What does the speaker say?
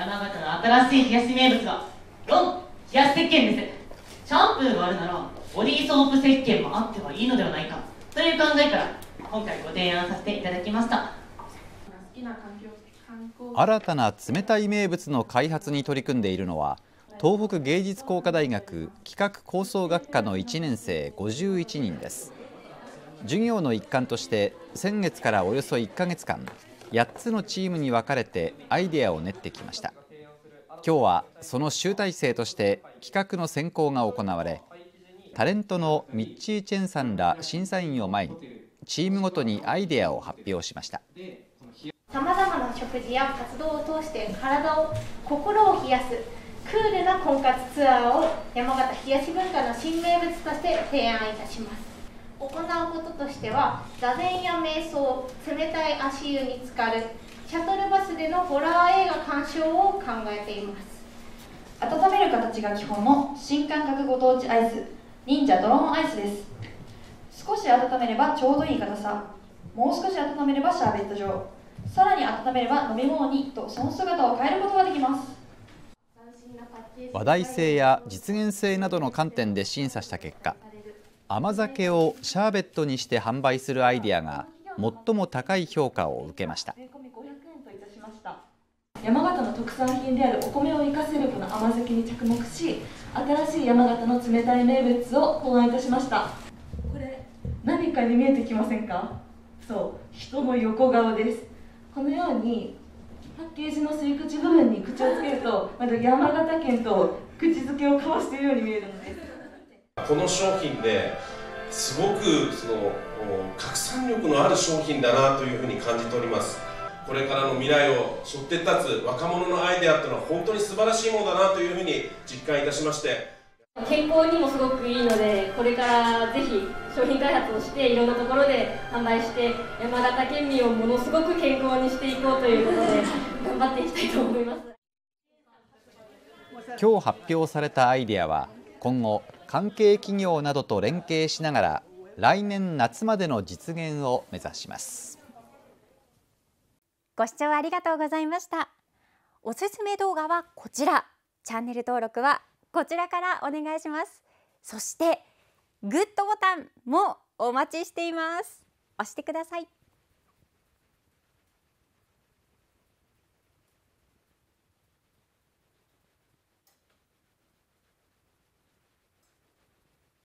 山形の新しい冷やし名物はロン冷やし石鹸です。シャンプーがあるならボディーソープ石鹸もあってはいいのではないか。という考えから今回ご提案させていただきました。新たな冷たい名物の開発に取り組んでいるのは東北芸術工科大学企画構想学科の1年生51人です。授業の一環として先月からおよそ1ヶ月間8つのチームに分かれてアイデアを練ってきました。今日はその集大成として企画の選考が行われタレントのミッチー・チェンさんら審査員を前にチームごとにアイデアを発表しました。さまざまな食事や活動を通して体を心を冷やすクールな婚活ツアーを山形冷やし文化の新名物として提案いたします。行うこととしては座禅や瞑想冷たい足湯に浸かるシャトルバスでのホラー映画鑑賞を考えています。温める形が基本の新感覚ご当地アイス忍者ドローンアイスです。少し温めればちょうどいい硬さ。もう少し温めればシャーベット状。さらに温めれば飲み物にとその姿を変えることができます。話題性や実現性などの観点で審査した結果甘酒をシャーベットにして販売するアイデアが最も高い評価を受けました。山形の特産品であるお米を生かせるこの甘酒に着目し新しい山形の冷たい名物を考案いたしました。これ何かに見えてきませんか？そう人の横顔です。このようにパッケージの吸い口部分に口をつけるとまる山形県と口づけを交わしているように見えるのです。この商品ですごくその拡散力のある商品だなというふうに感じております。これからの未来を背負って立つ若者のアイデアっていうのは本当に素晴らしいものだなというふうに実感いたしまして。健康にもすごくいいのでこれからぜひ商品開発をしていろんなところで販売して山形県民をものすごく健康にしていこうということで頑張っていきたいと思います。今日発表されたアイデアは今後関係企業などと連携しながら来年夏までの実現を目指します。ご視聴ありがとうございました。おすすめ動画はこちら。チャンネル登録はこちらからお願いします。そしてグッドボタンもお待ちしています。押してください。